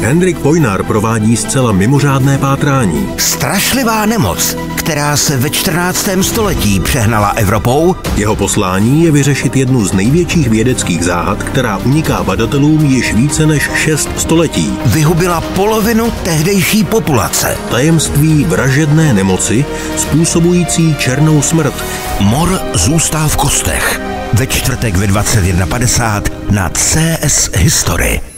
Henrik Pojnár provádí zcela mimořádné pátrání. Strašlivá nemoc, která se ve 14. století přehnala Evropou. Jeho poslání je vyřešit jednu z největších vědeckých záhad, která uniká badatelům již více než 6 století. Vyhubila polovinu tehdejší populace. Tajemství vražedné nemoci způsobující černou smrt. Mor zůstal v kostech. Ve čtvrtek ve 21.50 na CS History.